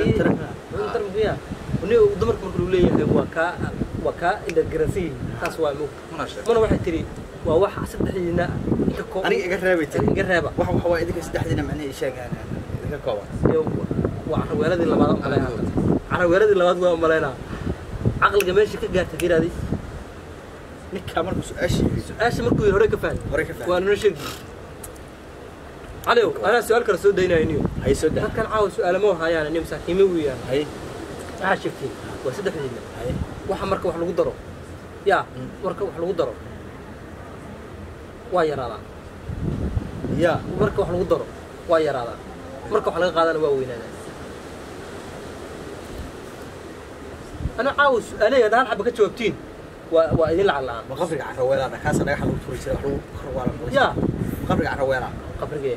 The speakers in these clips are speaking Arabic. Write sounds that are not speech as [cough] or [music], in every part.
xubin taranka xubin taranka ya ni dumarka marka lagu leeyahay waa kaa waa kaa indhagaransan yihiin taas waa mug Mana sheeg. mana waxay tiri waa wax saddexdiina ka kooban aniga iga reebay tiri iga reeba wax waxa waa idinka saddexdiina macnaheed sheegaan idinka kooban Iyo waa caraweeladii labaad u malaynaa caraweeladii labaad waa u malaynaa caqliga meesha ka gaarta giraadi ninkaa markuu su-aashii yidhi su-aasha markuu hore ka fahmay hore ka fahmay waa noo sheegi caliw anaa su-aal kale soo daynaya hay soo daa dadkan caawa su'aalama hayaan nin masaakiime weeyaan hay waxaa sheegtay waa saddexdiina hay waxa marka wax lagu daro. Yaa marka wax lagu daro. Waa yaraadaa yaa marka wax lagu daro waa yaraadaa marka wax laga qaadana waa weynaadaa ana caawa su'aalaya hadda hal xaba ka jawaabtiin waa waa idin lacag la'aan. Ma qabriga carraweelaana kaasa dhagaxa lagu turi jiray wax lagu karwaalan yaa qabriga carraweelaa qabrigee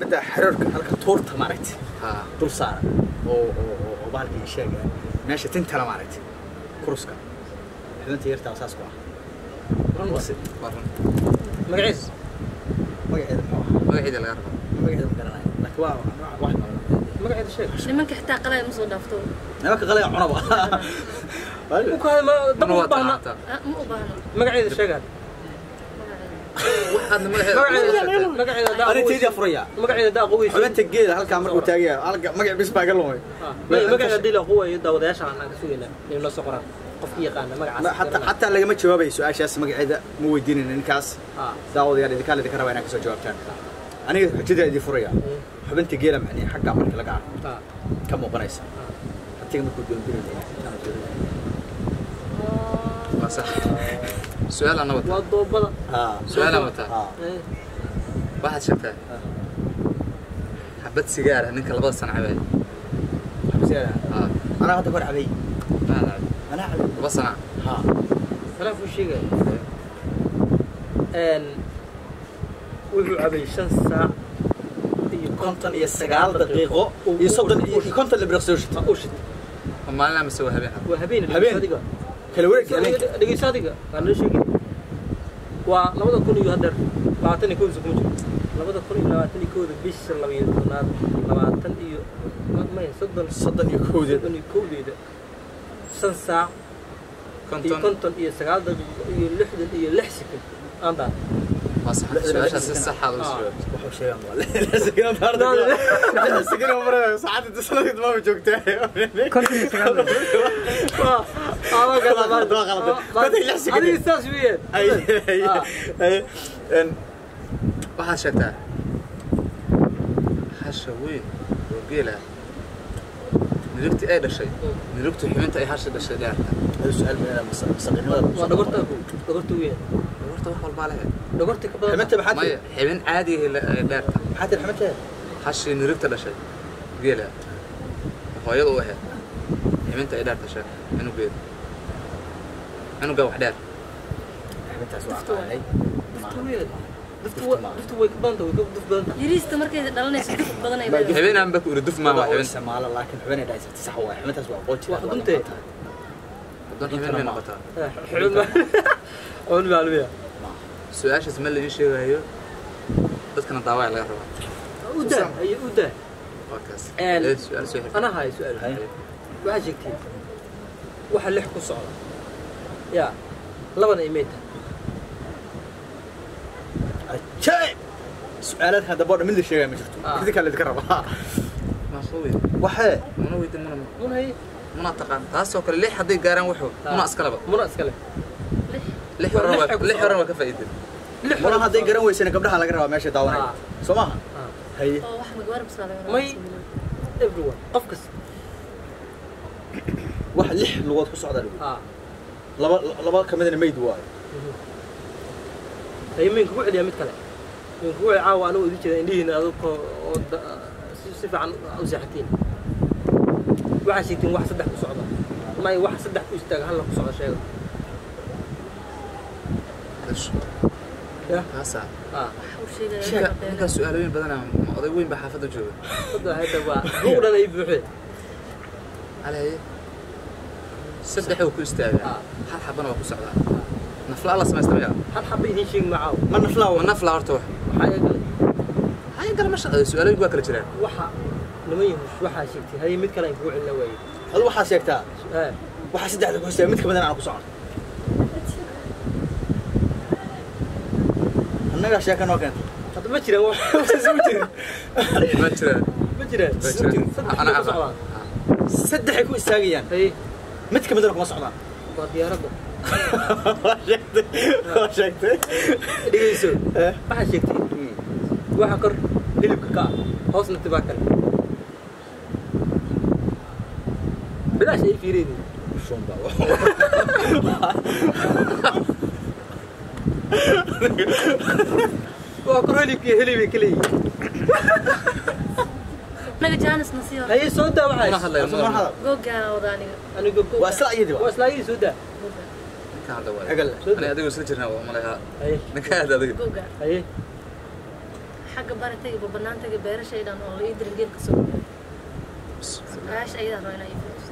midda xiriirka halka tuurta maaragtay haa dul saaran oo oo oo oo bahalkii sheega meesha tintala maaragtay kuruska xubinta yartaa saas ku ah run waa waa run magaciis magaceeda muxuu ahaa magaceeda laga rabo magaceeda ma garanayo laakiin waa wax magaceeda sheeg nimanka xitaa qalaya ma soo dhaafto nimanka qalaya cunaba u kaada ma dab Mana u waa baahna tanaata Ah, ma u baahno magaceeda sheegaan waxaadna magaceeda magaceeda magaceeda daa ani aqoon teedii furaya magaceeda daa aqoon xubinta geela halkaa markuu taagaya halka magac bis baa ga lumay magaceeda hadii la aqoon waayo daawadayaasha aan ka sugaynaa inay noo soo qoraan qofkii yaqaana magacaas xataa xataa lagama jawaabayo su-aashaas magaceeda ma weydiinayna ninkaas haa daawadayaal idinkaa idinka rabaa inaa kasoo jawaabtaan aniga xujada idin furaya xubinta سؤال أنا وطا آه. سؤال أنا وطا واحد شفته حبت سيجارة إنك لباس صنع بي حبت سيجارة آه. أنا أقدر حبي لا لا أنا حبي لباس صنع ها ثلاث وش شيء ان وجو حبي شن ساعة يكونتن يسجال دقيقة. يصدق يكونتن اللي بيرسوش تقوش هم أنا مسوي هبين هبين هبين adiga kala wareeg habeenka dhegeyso adiga waa noo sheegay waa labada kun iyo haddeer labaatan iyo kowda kuma jiro labada kun iyo labaatan iyo kowda bisha laba iyo tobnaad labaatan iyo ma- maya soddon soddon iyo kowdeed soddon iyo kowdeeda shan saac iyo konton konton iyo sagaal daqiiqo iyo lixdan iyo lix sekund aan daan waa sax su-aashaas si saxaad u soo wuxuu sheegan waa sigana maraya saacadda sanadka ma joogtaa konton iyo sagaal daqiiqo waa ama gala Waa qalad. Konton iyo lix sekund. adiga saas weeyaan ay ay Ah. ay en waxaad sheegtaa hasha weyn oo geela nirigtii ay dhashay nirigtu xubinta ay hasha dhashay dheerta hal su'aal meela masaqinimada waa dhogorta agu dhogorta weeyaan horta wax walbaa lehe dhogorta ka badan ximanta maxaa maya أنا بقى وحدات. دفتو دفتو دفتو دفتو دفتو دفتو دفتو دفتو دفتو دفتو دفتو دفتو Ah. mana weydin mana mun haye muna taqaan taasoo kale lix hadday gaaraan wuxuu muna iskaleba muna iskale lix Waa horan lix waa ay ku lix horan socdaan. waa ka faa'iideen lix muna hadday garan weysana gabdhaha laga rabaa meesha daawanaya Ah. soo maaha Ah. haye oo wax magawar bisaa laga rabaa may everyone lix lugood ku socda dhigo ah laba laba ka midna mayd waayo haye mayn kugu celiyaa mid kale mayn kugu celi caawa anigu idin jeeda indhihiina adugoo oo da- si si fiican u seexatiin waxaa sheegtiin wax saddex ku socda may wax saddex ku istaaga halna ku socda sheega ya taasaa ah waxa uu sheegaya ninka inuu ninkaa su-aalooyin badanaa ma oday weyn baa xaafadda jooga hadda hadda waa buuq dhan ay buuxeen alaye saddex uu ku istaagaa Ah. hal xabana waa ku socdaa nafla alla samaysta maya hal xaba idiin sheegi ma caawa ma naflaa ma nafla horta wax maxaa iga galay haya gala ma shaqeeyo su-aalooyin waa kala jiraan waxa niman yahuus waxaa sheegtay haye mid kale aan kugu celina waaye adu waxaa sheegtaa Eh, waxaa saddexda ku hostaaga mid ka midna aan ku socon annagaa sheeka noo keenta hadda ma jiraan wax ma jiraan ma jiraan ma jiraan ma jiraan saddex ana ku aqaan socdaan saddexay ku istaagayaan kuma socdaan waa diyaaradda waa sheegtay waa sheegtay dhegeyso Eh. waxaa sheegtay waxa kor hilibka ka ah hoosna tibaa kale bilaash ay fiireydi shumba waa kor hilibka iyo hilibay نجانس نصير. هي سودة وعيس. مرحبا. جوجا وداني. أنا جوجا. وأسلأ يدي. وأسلأ يدي سودة. أقل. أنا أدري وصلت جرنا وملاها. إيه. نكاه ده ذي. جوجا. إيه. حق بارتي جب بنان تجيب بير شيء ده نقول يدري جيل كسور. عاش أي ده ما ينأي فلوس.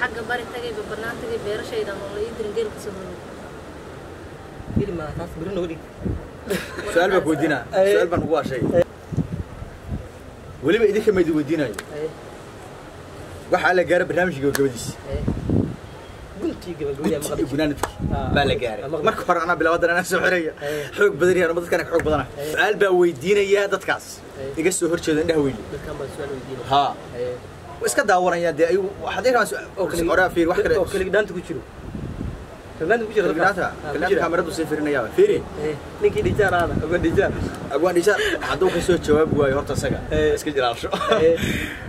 حق بارتي جب بنان تجيب بير شيء ده نقول يدري جيل كسور. كلمة ناس برونو دي. سؤال بقول دينا. سؤال بنقول شيء. ولما إديك ما يدوديناي وح على جارب برنامج جو جوديس قلتي قبل قلنا فيك ما على جارب ما كفر أنا بلا أنا سحرية حق بدري أنا بدك أنك حق بدنا قال بويدينا يا هذا تكاس يقص سهر كذا إنه ويلي ها وإيش كذا ورا يا دي أيوة حد يرمى سؤال أوكي أرافير واحد كذا أوكي دانتو كتشرو kaligdaanta ku jiro kalganaata Ah, ku kalganaata jira. kaamiradu sii fiirinaya fiiri Eh, ninkii dhijaar aana oga dhijaar abwaan dhishaan hadduu ka soo jawaabi waayo horta isaga Eh. iska jilaalsho Eh.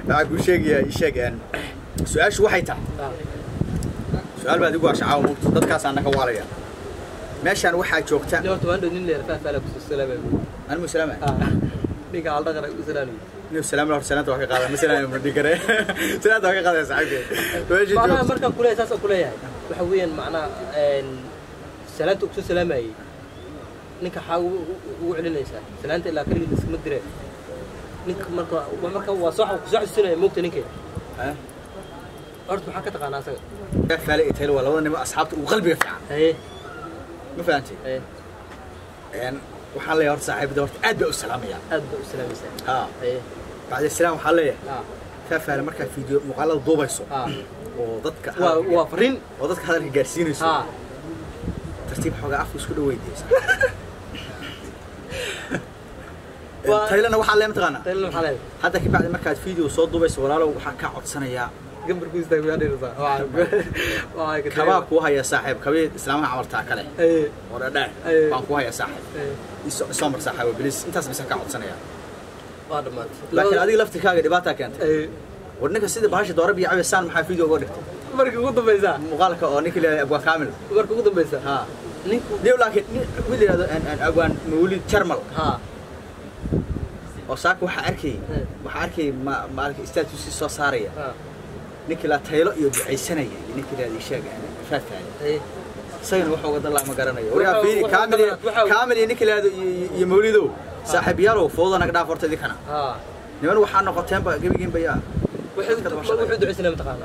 waxaa kuu sheegayaa ii sheeg een, su-aashu waxay tahay Ah, su-aal baad igu ashacaawa mugta dadkaasaan naga waalaya meeshaan waxaa joogta nin horta waan dhow nin leer faafaala kusoo salaamay anmu salaama ah ninka aldhaqana u salaamay nin salaam hor salaanta waa ka qaada ma salaama ma dhigare salaanta waa ka qaadaya saaxiibkay meesha macnaha joogta وحويين معنا إن سلانت أكسو سلامة هي نك حاو وعلى نيسا سلانت إلا كل اللي اسمه دري نك مرك وما كان وصح وصح السنة موت نك ها أرد محكة تقع ناسا فعلي إتهل ولا وأنا أصحابت وقلبي يفعل إيه ما فهمتي إيه إن وحلي أرد صاحب دورت أدب السلام يا أدب السلام يا آه إيه بعد السلام وحلي آه ka fahla markaa video muuqaalada duubayso. Oo dadka waa fariin oo dadka hadalka gaarsiinayso. Tartiib xoogaa afka isku dhaweydiyaysa [laughs] taylana waxaa lee mataqaanaa hadda ka bacdi markaad video soo duubayso walaalow waxaan kaa codsanayaa. [laughs] Kabaa kuu haya saaxiib. Kabay islaamaha camaltaa kale. Oo dhadheer baan kuu haya saaxiib. Isoo mar saaxiib bilis. Intaas basa kaa codsanayaa laakiin adiga laftirkaaga dhibaataa keentay haye war ninka sida bahasha doora biyo cabisaan maxaa video uga dhigtay? Markii ugu dambaysa. Muuqaalka oo ninka leeyahay abwaan kaamil. Markii ugu dambaysa. Ha. Ninku niyo laakiin nin- mid yidhahdo an- an abwaan mawlid jarmal. Ha. Oo saaka waxaa arkayay Eh. waxaa arkayay ma maalinka statusi soo saaraya. Ha. Ninkii laa taylo iyo ducaysanaya. Iyo ninkii leeyahay sheega faafaayo haye isagana wuxuu uga dalaa ma garanayo. Waxa- waryaa fiiri waxa- kaamil iyo- waxa- kaamil iyo ninkii leeyahay iyo- iyo mawlidow ساحب يارو فوضى آه. أنا قدا فورتي ديك أنا آه. نيمان وحان نقطتين با غبي غين بيا. وحد وحد عيسى لم تقال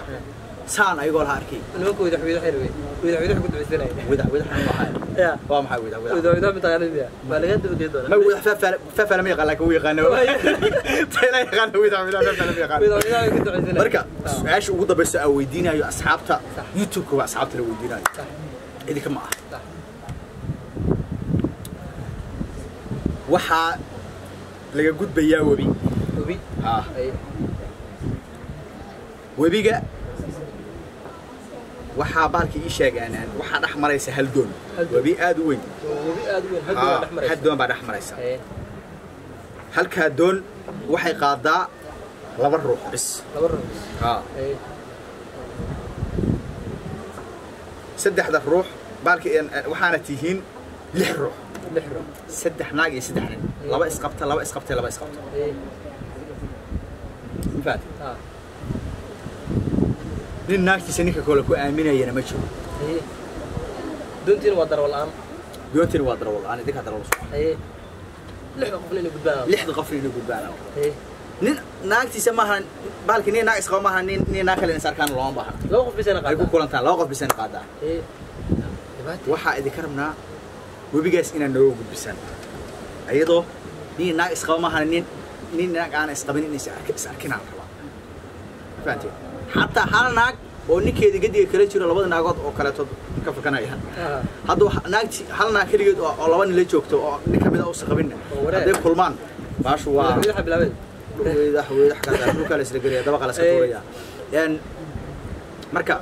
سان اي قول هاركي. نو كو يدح ويدح حلوي ويدح ويدح كنت عيسى لي ويدح ويدح ما حال يا. وا ما حال ويدح ويدح ويدح متى غير بيا. بالغت ودي دور ما ويدح فف فف لم يقال لك وي غنو [laughs] تي لا يغنو ويدح ويدح فف لم يقال ويدح [laughs] waxaa laga gudbayaa webi. Webiga waxaa baalka ii sheegaan waxaa dhex maraysa hal doon. Webi aad u weyn. Hal doon baa dhex maraysa. halkaa doon waxay qaadaa laba ruux. Bis saddexda ruux baalka waxaana tihiin lix ruux. سدحنا جي سدحنا لبا إسقاط لبا إسقاط لبا إسقاط مفاد نين ناقص سنك كله كأمين يا نمشي دنتين وادر والآن بيوتين وادر والآن ديك هذا الرسول لحد غفلي اللي قبالة نين ناقص سماها بالك نين ناقص قامها نين نين ناقص اللي نسار كان لون بحر لوقف بسنة قادة لوقف بسنة قادة وحق إذا كرمنا webigaas inaa nooga gudbisan ayadoo nin inaag isqaba maahan nin inaag aana isqabin in isarkinaa la rabaa fahanteen xataa hal naag oo ninkeeda gediga kala jiro labada naagood oo kaleeto ka fakanayahan hadduu naagti hal naag keligeed oo laba nin la joogto oo nin ka mida uusa qabinna hadday kulmaan baashu waa dhulkaa la islagelaya dabaqa la iskatooya marka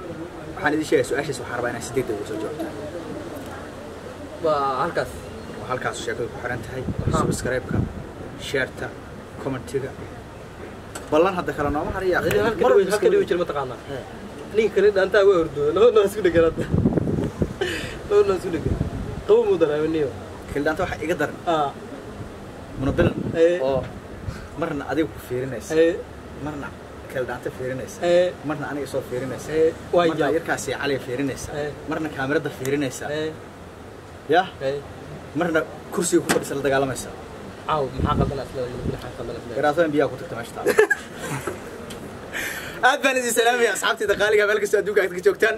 waxaan idin sheegaya su'aashaas waxaa rabaa inaa si degdeg ugu soo joogtaa halkaas oo halkaas sheekadu ku xiran tahay Aha. subscribe-ka sheerta commentiga ballan hadda kale nooma haraya Adiga halka dhiwi halka dhiwi jir mataqaanaa ninka kale dhaantaa waa hordooda laba noo isku dhegan hadda laba noo isku dhegan qabo muu dareemaniyo kildhaanta waxaa iga daran aa munabilan Ee. oo marna adiga ku fiirinaysa haye marna kildhaanta fiirinaysa haye marna aniga soo fiirinaysa haye waa marna jaab yarkaasi cali fiirinaysa Ee. marna kaamirada fiirinaysa kursiga ku fadhisa la dagaalamaysa caaw maxaa qaldanaa isla maxaa qaldanaa isla garaasooyin biyaha ku tagta meesha taala aad baan idin salaamaya asxaabtayda qaaliga meel kastoo adduunka aad ka joogtaan